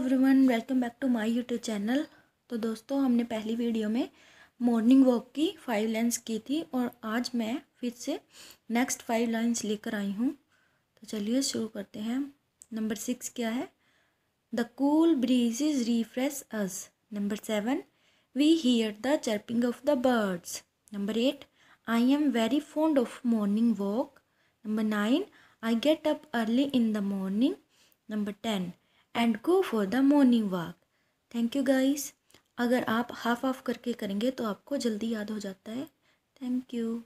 Everyone welcome back to my YouTube channel तो दोस्तों, हमने पहली वीडियो में मॉर्निंग वॉक की फाइव लाइन्स की थी और आज मैं फिर से नेक्स्ट फाइव लाइन्स लेकर आई हूँ। तो चलिए शुरू करते हैं। नंबर सिक्स क्या है? The cool breeze is refresh us number seven we hear the chirping of the birds number eight I am very fond of morning walk number nine I get up early in the morning number ten and go for the morning walk thank you guys अगर आप half of करके करेंगे तो आपको जल्दी याद हो जाता है. Thank you